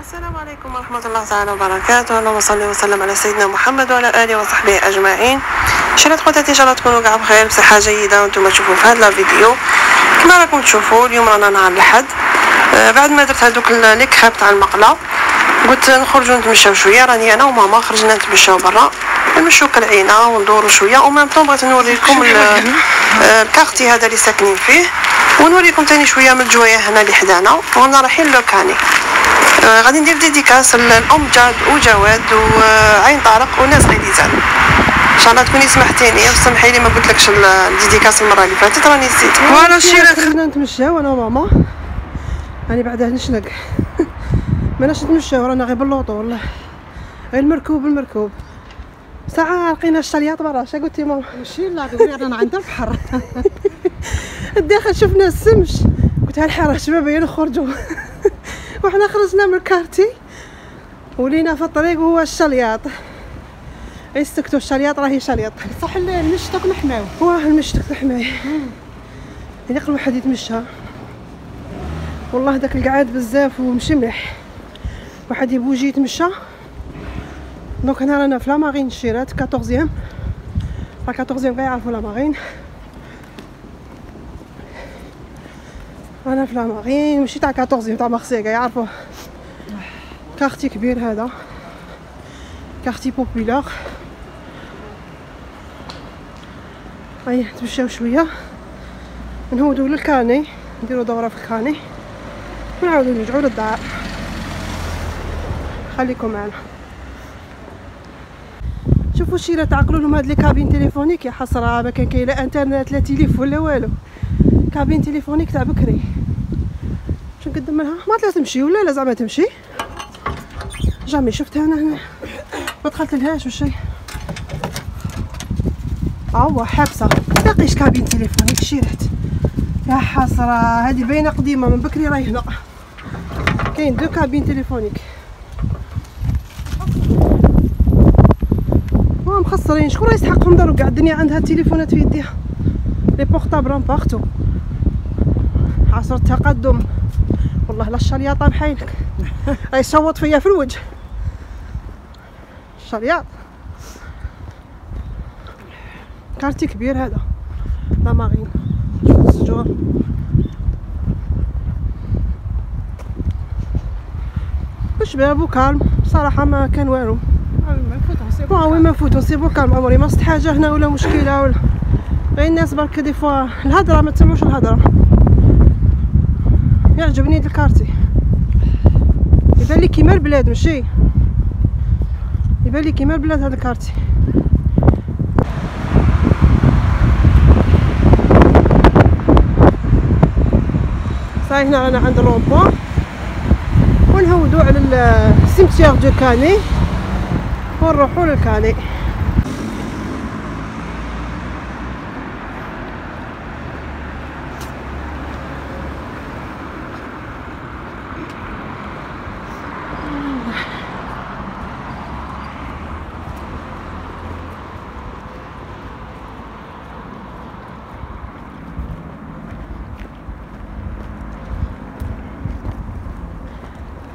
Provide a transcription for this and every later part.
السلام عليكم ورحمة الله تعالى وبركاته. اللهم صل وسلم على سيدنا محمد وعلى آله وصحبه أجمعين. شريت خواتاتي إن شاء الله تكونوا كاع بخير. بصحة جيدة وأنتم تشوفوا في هذا الفيديو. كما راكم تشوفوا اليوم رانا نهار الأحد. آه، بعد ما درت هذوك لي كريب تاع المقلة قلت نخرجوا نتمشاو شوية. راني أنا وماما خرجنا نتمشاو برا نمشيو كالعينة وندورو شوية. ومام طون بغيت نوريكم آه، الكارتي هذا اللي ساكنين فيه. ونوريكم تاني شوية من الجوايه هنا اللي حدانا ورانا رايحين Le Canet. غادي ندير dédicace للأم جاد وجواد وعين طارق وناس غيديزان. إن شاء الله تكوني سمحتيني وسمحي لي ما قلتلكش ال- ال dédicace المرة اللي فاتت راني نسيت. voilà شيرات خرجنا نتمشاو أنا وماما. راني بعدا نشنق ماناش نتمشاو رانا غير باللوطو والله. غير المركوب المركوب. ساعة لقينا الشاليات برا. شا قلتي ماما؟ ماشي لا رانا عند البحر الداخل شفنا السمش. قلت هالحارة شباب يا نخرجوا. وحنا خرجنا من الكارتي ولينا في الطريق وهو الشلياط. يسكتوا الشلياط راهي شليط صح المشتك محماو. واه المشتك الحماية يعني قبل واحد يتمشى. والله داك القعاد بزاف ومشي مليح. واحد يبوجي يتمشى. donc هنا رانا في La Marine شيرات 14 لا 14 كاع يعرفوا La Marine أنا في La Marine ماشي تاع 14 تاع مارسيل كاع يعرفوا quartier كبير هذا quartier populaire هيا نتمشاو شوية. نهودو لل Canet نديرو دورة في ال Canet. ونعاودو نرجعو للدار. خليكم معنا. شوفوا شي تعقلوا لهم هاد les cabines téléphoniques يا حسرة ما كان كاين لا إنترنت لا تليف ولا والو. cabine téléphonique تاع بكري. نقدم لها؟ ما طلعت تمشي ولا لا زعما تمشي. jamais شفتها أنا هنا. ما دخلت لهاش وشي هو حابسه تلاقيش cabine téléphonique شيرات يا حسرة هذه باينة قديمة من بكري راهي هنا. كاين deux cabines téléphoniques. واه مخسرين. شكون راه يستحقهم داروا كاع الدنيا عندها تليفونات في يديها. les portables en partout عصر التقدم. والله لا الشلياطة بحيلك راهي يصوت فيا في الوجه. الشلياط quartier كبير هذا. La Marine السجور شباب و calme صراحة ما كان والو. وين ما نفوتو نسيبو calme عمري ما صدت حاجة هنا ولا مشكلة ولا غير الناس برك des fois الهضرة ما تسمعوش الهضرة. يعجبني هاد ال quartier. يبان لي كيما البلاد ماشي؟ يبان لي كيما البلاد هاد ال quartier. صحيح هنا رانا عند ال rond-point ونهودو على ال cimetière du Canet. ونروحو لل Canet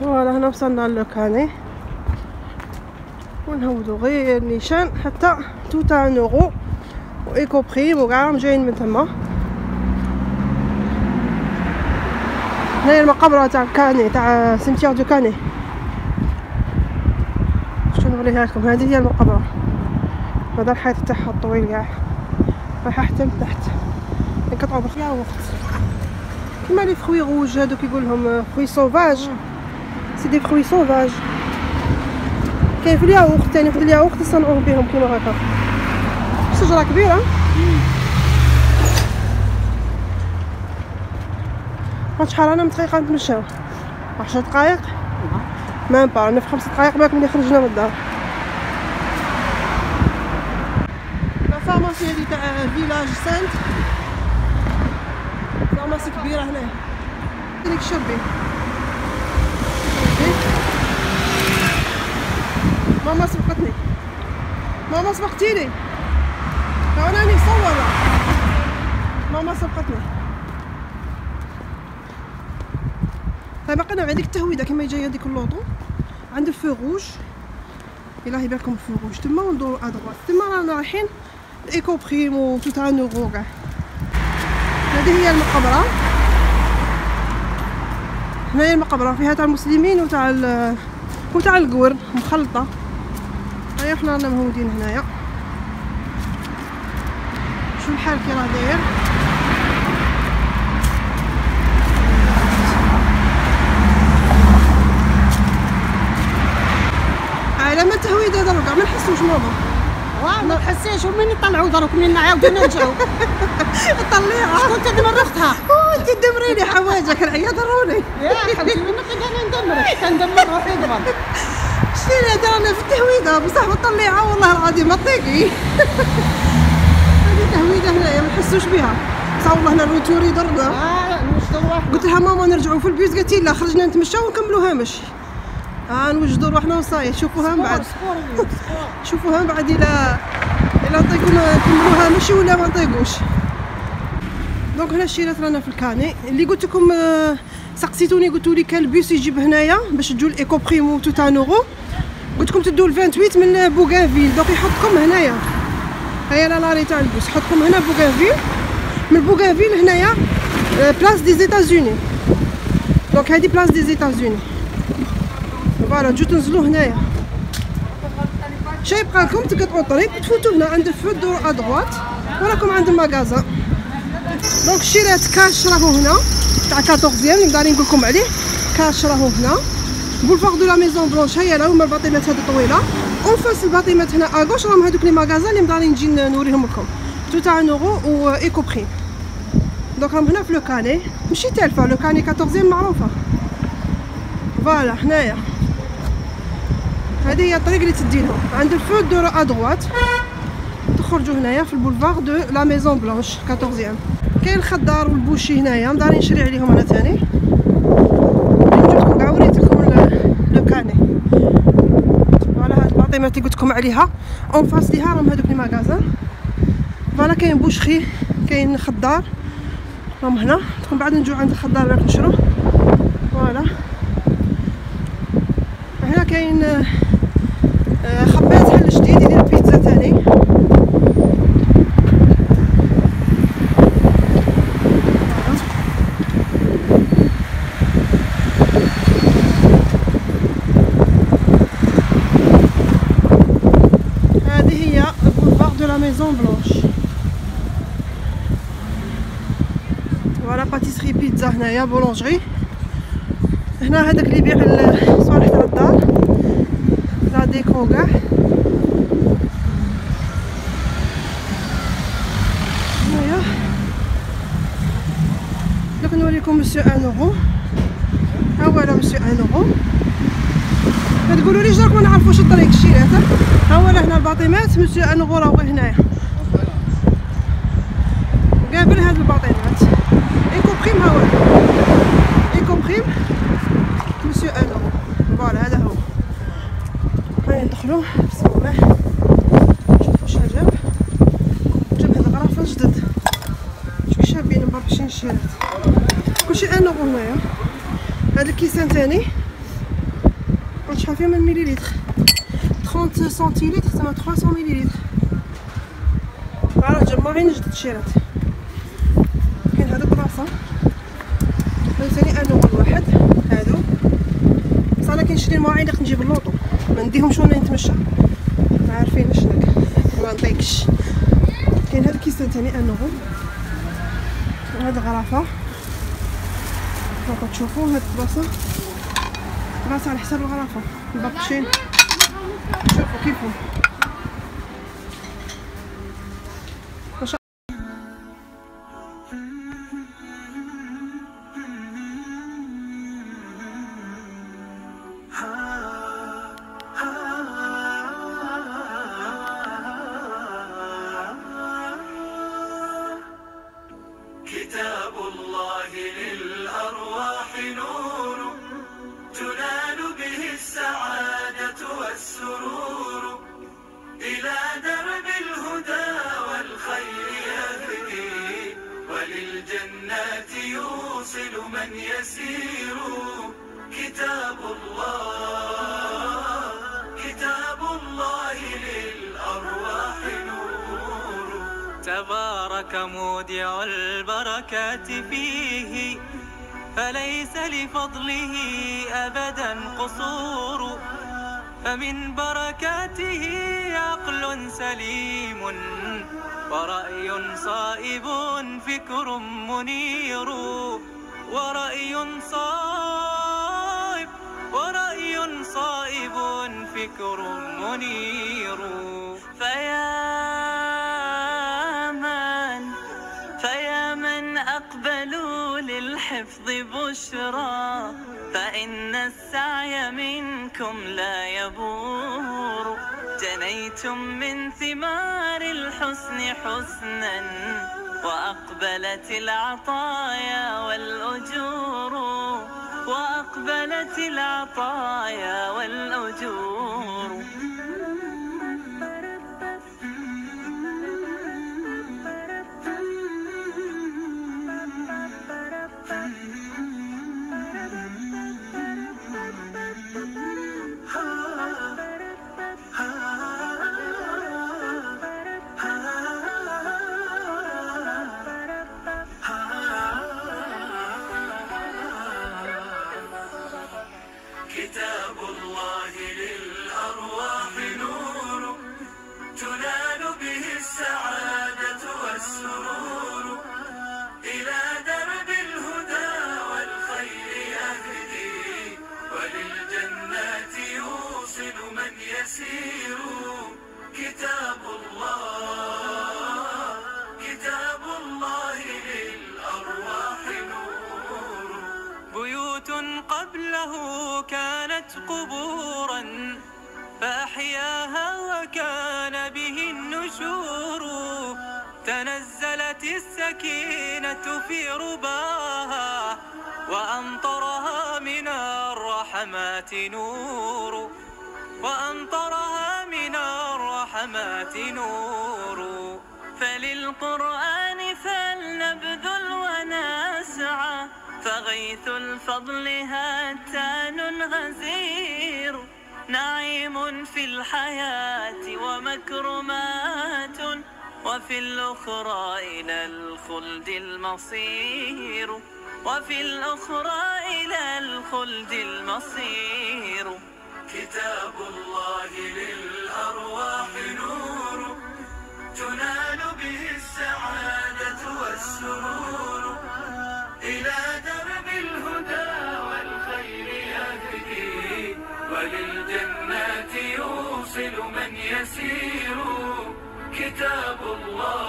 voilà هنا وصلنا ل Le Canet ونهودو غير نيشان حتى tout à un euro و Eco Prim وكاع جايين من تما. هنايا المقبرة تاع Canet تاع cimetière du Canet. شنو نوريها لكم؟ هذه هي المقبرة. هذا الحيط تاعها الطويل كاع رايحة حتى لتحت ينقطعو بالخيار وقت. كيما les fruits rouges هادوك يقولهم fruits sauvages. c'est des fruits sauvages. كاين في الياوخت ثاني في الياوخت يصنعوه بهم كيما هكا. شجرة كبيرة؟ قلت شحال؟ أنا متقيقة نتمشاو عشر دقايق؟ ما با أنا في خمس دقايق باك ملي خرجنا من الدار. la pharmacie هادي تاع village santé pharmacie كبيرة هنايا. ديك شربي ماما سبقتني. ماما سبقتيني. راني مصورة ماما سبقتني. طيب باقي هذيك التهويده كما جاية ديك اللوطو. عند ال feu rouge. إلا هي بالكم ال feu rouge. تما وندورو à droite تما رانا رايحين Eco Prim و tout à un euro كاع. هذه هي المقبرة. هنايا المقبرة فيها تاع المسلمين وتاع وتاع القور مخلطة. حنا رانا مهودين هنايا. شو الحال كي راه داير؟ على ما تهويده دروك ما نحسوش ماما. واه ما نحسيش ومن يطلعوا دروك؟ من نعاودو نرجعوا طليعه شكون تدمر اختها انت دمريني حوايجك العيا ضروني. يا حبيبتي منك أنا ندمرك كندمر روحي قبل شتي هذا رانا في التهويده بصح مطلعه والله العظيم ما طيقي هذه تهويدة هنايا ما نحسوش بها. بصح والله أنا ال retour يضرنا آه قلت لها ماما نرجعوا في البيوت. قالت لي لا خرجنا نتمشاو ونكملوها مشي ها نوجدوا روحنا وصاي شوفوها من بعد. شوفوها من بعد إلى إلى نطيقوا نكملوها مشي ولا ما نطيقوش. donc هنا شيرات رانا في ال Canet. اللي قلت لكم آه، سقسيتوني قلتوا لي كان البيس يجيب هنايا باش تجوا الإيكو بريمو توتا نورو قلت لكم تدوا ال 28 من Bougainville donc يحطكم هنايا. هيا لا l'arrêt تاع البيس يحطكم هنا Bougainville من Bougainville هنايا Place des États-Unis donc هذه Place des États-Unis voilà تجوا تنزلوا هنايا. شي يبقى لكم تقطعوا الطريق تفوتوا هنا عند ال feu دور à droite وراكم عند ال magasin donc شريت كاش راهو هنا. تاع 14 اللي مداري نقول لكم عليه. كاش راهو هنا. boulevard de la Maison Blanche هيا لا هما الباطيمات هادو طويله en face الباطيمات هنا à gauche راهم هادوك les magasins اللي مداري نجي نوريهم لكم تو تاع نورو و ايكو بري دونك راهم هنا في لو كاني ماشي تالفه لو كاني 14 معروفه فوالا هنايا هذه هي الطريق اللي تدي لهم عند الفو دور ادغوات تخرجوا هنايا في البولفار دو لا ميزون بلانش 14 كاين الخضار والبوشي هنايا مداري نشري عليهم أنا ثاني جبتكم كاع وريت لكم ال- لو كاني هاد الباطيمات اللي قلت لكم عليها. en face ليها راهم هادوك les magasins voilà كاين boucherie كاين خضار. راهم هنا. تكون بعد نجيو عند الخضار باش نشرو. voilà. هنا كاين آه، آه، خباز حل جديد يدير بيتزا تاني هذه هي Maison Blanche voilà pâtisserie pizza هنايا boulangerie هنا هذاك اللي يبيع الصوالح تاع الدار la déco كاع هنايا دوك نوريكم Monsieur Un Euro ها هو Monsieur Un Euro ما تقولوا ليش راكم ما نعرفوش الطريق الشيرات ها هو هنا الباطيمات Monsieur Un Euro راهو غير هنايا. قابل هاد الباطيمات. Eco Prim ها هو Eco Prim Monsieur Un Euro voilà هذا هو. هيا ندخلو. بسم الله. شوفوا واش جاب. جاب هاد الغراف جدد شوف شابين مبربشين الشيرات كلشي un euro هنايا. هاد الكيسان تاني. شحال فيه من مليلتر 30 سنتيلتر تما 300 مليلتر voilà مواعين جدد الشيرات كاين هادو بلاصه هادو تاني un euro الواحد هادو بصح أنا كنشري المواعين اللي نجيب اللوطو ما نديهمش وأنا نتمشى ما عارفين شنك ما نطيقش كاين هاد الكيسان تاني ان اورو هاد غرفه راكم تشوفوا هاد البلاصه بلاصه على حساب الغرفة. مبطشين شوفوا كيفهم. والسرور إلى درب الهدى والخير يهدي. وللجنات يوصل من يسير. كتاب الله كتاب الله للأرواح نور. تبارك مودع البركات فيه. فليس لفضله أبدا قصور. فمن بركاته عقل سليم ورأي صائب فكر منير ورأي صائب ورأي صائب فكر منير. فيا من فيا من أقبلوا للحفظ بشرى. فإن السعي منكم لا يبور. جنيتم من ثمار الحسن حسنا وأقبلت العطايا والأجور. وأقبلت العطايا والأجور. كانت قبورا فأحياها وكان به النشور. تنزلت السكينة في رباها وأمطرها من الرحمات نور. وأمطرها من الرحمات نور. فللقرآن فلنبذل فغيث الفضل هاتان غزير نعيم في الحياة ومكرمات وفي الأخرى إلى الخلد المصير وفي الأخرى إلى الخلد المصير. كتاب الله للأرواح نور تنال به السعادة والسرور. إلى درب وللجنات يوصل من يسير. كتاب الله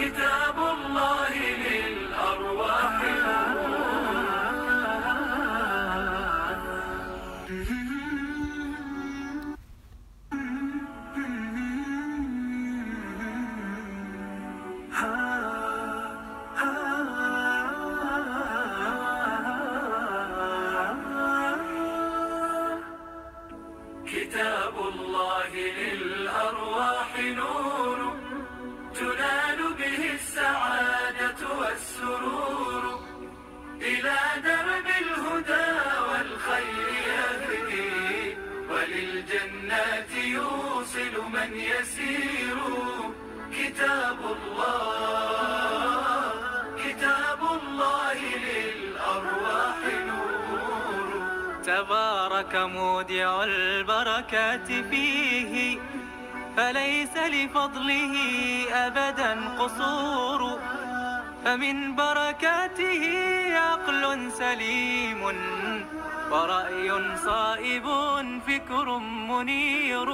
كتاب الله للأرواح. تبارك مودع البركات فيه فليس لفضله أبدا قصور. فمن بركاته عقل سليم ورأي صائب فكر منير.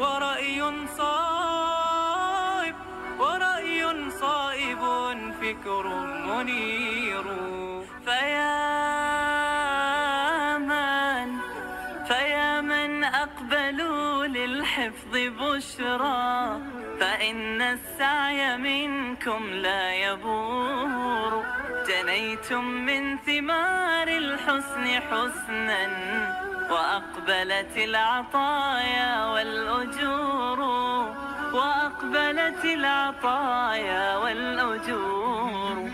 ورأي صائب ورأي صائب فكر منير. فيا للحفظ بشرى فإن السعي منكم لا يبور. جنيتم من ثمار الحسن حسنا وأقبلت العطايا والأجور. وأقبلت العطايا والأجور.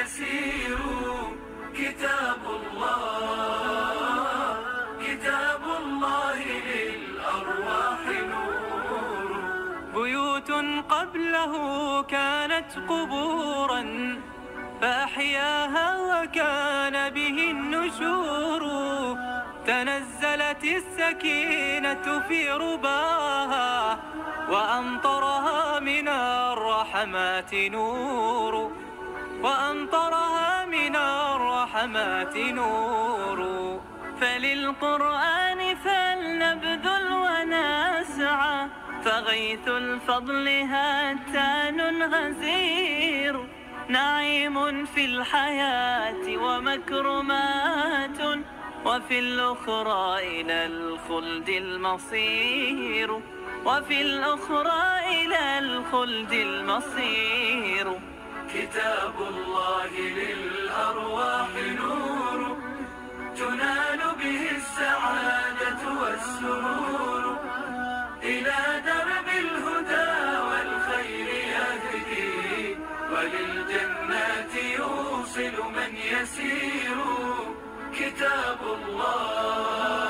يسير كتاب الله كتاب الله للأرواح نور. بيوت قبله كانت قبورا فأحياها وكان به النشور. تنزلت السكينة في رباها وأمطرها من الرحمات نور. وأمطرها من الرحمات نور. فللقرآن فلنبذل ونسعى. فغيث الفضل هتان غزير. نعيم في الحياة ومكرمات. وفي الأخرى إلى الخلد المصير. وفي الأخرى إلى الخلد المصير. كتاب الله للأرواح نور. تنال به السعادة والسرور. إلى درب الهدى والخير يهدي. وللجنات يوصل من يسير. كتاب الله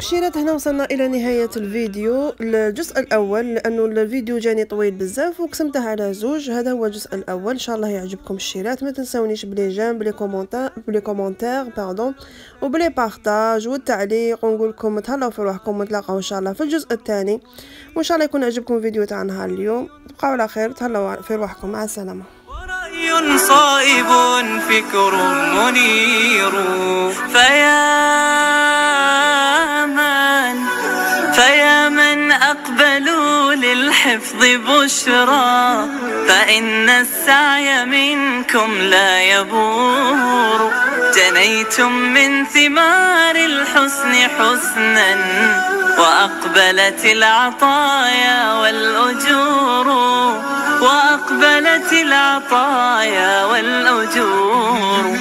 شيرات هنا وصلنا إلى نهاية الفيديو. الجزء الأول لأنه الفيديو جاني طويل بزاف وقسمته على زوج هذا هو الجزء الأول. إن شاء الله يعجبكم الشيرات. ما تنسونيش بلي جيم بلي كومونتير بلي كومونتير باردون وبلي بارطاج والتعليق. ونقول لكم تهلاو في روحكم ونتلاقاو إن شاء الله في الجزء الثاني. وإن شاء الله يكون عجبكم الفيديو تاع نهار اليوم. تبقاو على خير تهلاو في روحكم. مع السلامة. صائب فكر منير. فيا من فيا من أقبلوا للحفظ بشرى. فإن السعي منكم لا يبور. جنيتم من ثمار الحسن حسنا وأقبلت العطايا والأجور. وأقبلت العطايا والأجور.